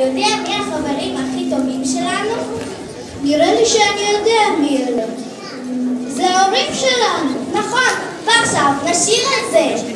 יודע מי החברים הכי טובים שלנו? נראה לי שאני יודע מי אלה. זה ההורים שלנו. נכון, ועכשיו נשאיר את זה.